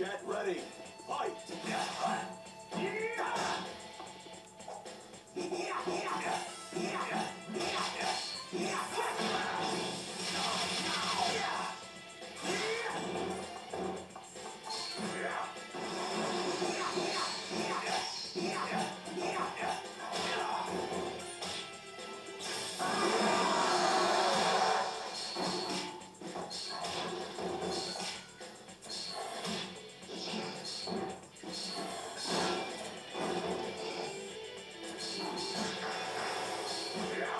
Get ready. Fight. Yeah.